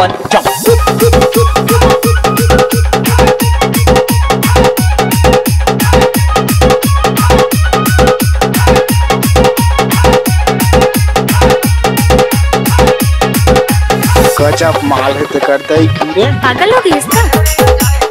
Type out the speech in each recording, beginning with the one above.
One jump. गजब माल है तो करता ही कीड़े पागल हो गई इसका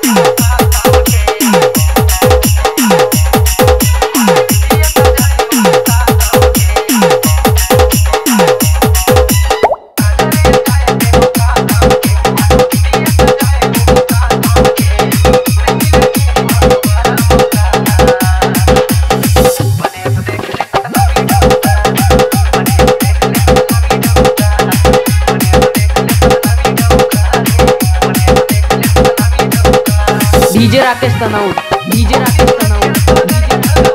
डीजे राकेश तनाऊ डीजे राकेश तनाऊ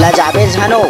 लजाबे झानो।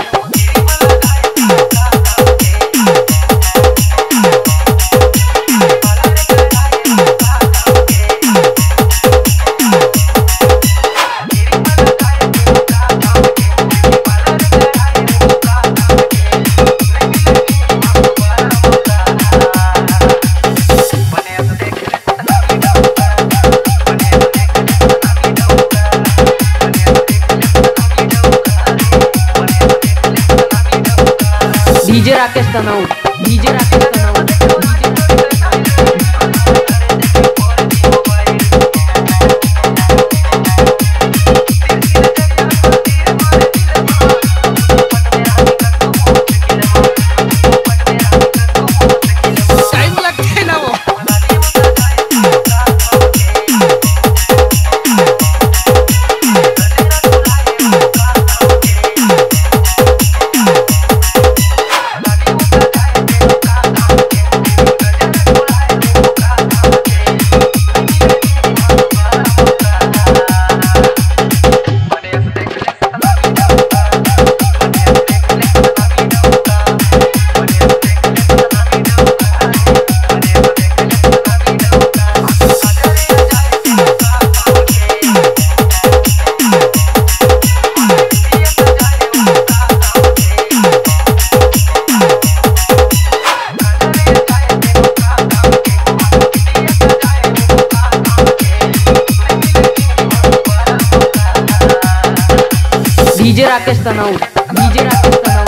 DJ Rakesh तनाऊ DJ Rakesh DJ Rakesh तनाऊ DJ Rakesh तनाव